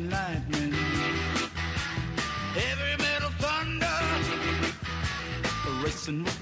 and lightning, heavy metal thunder, racing with